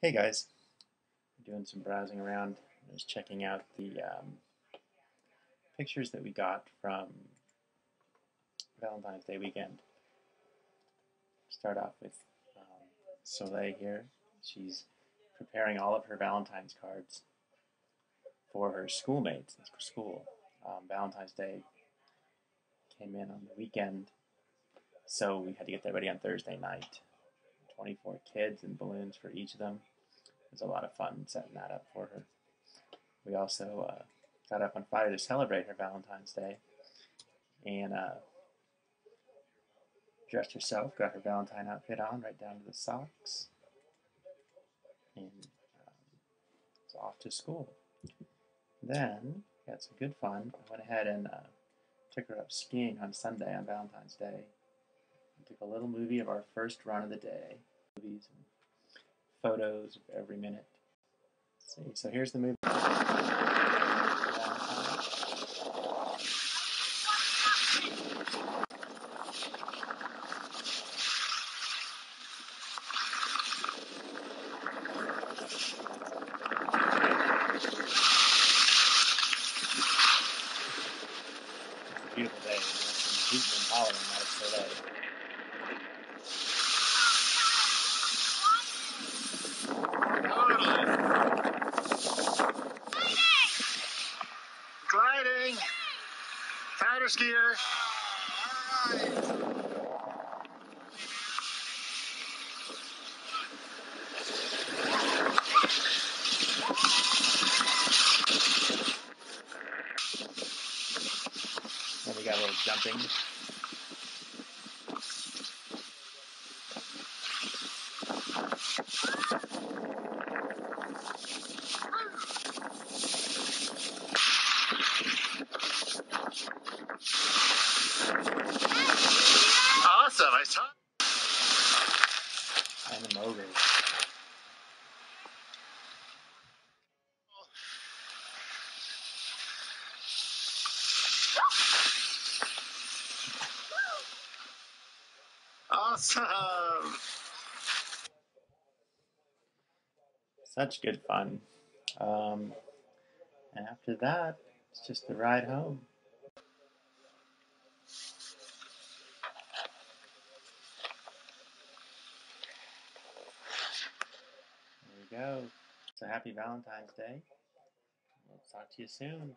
Hey guys, doing some browsing around, just checking out the um, pictures that we got from Valentine's Day weekend. Start off with um, Soleil here. She's preparing all of her Valentine's cards for her schoolmates in school. Um, Valentine's Day came in on the weekend, so we had to get that ready on Thursday night. 24 kids and balloons for each of them. It was a lot of fun setting that up for her. We also uh, got up on Friday to celebrate her Valentine's Day and uh, dressed herself, got her Valentine outfit on right down to the socks, and um, was off to school. Then, had some good fun. I went ahead and uh, took her up skiing on Sunday on Valentine's Day took a little movie of our first run of the day, movies and photos of every minute. Let's see, so here's the movie. beautiful day. There's some hooting and hollering out of Soleil. Gliding. Powder skier. Then we got a little jumping. Awesome. I saw. And the mogul. Awesome. Such good fun. Um, and after that, it's just the ride home. Go. So happy Valentine's Day. We'll talk to you soon.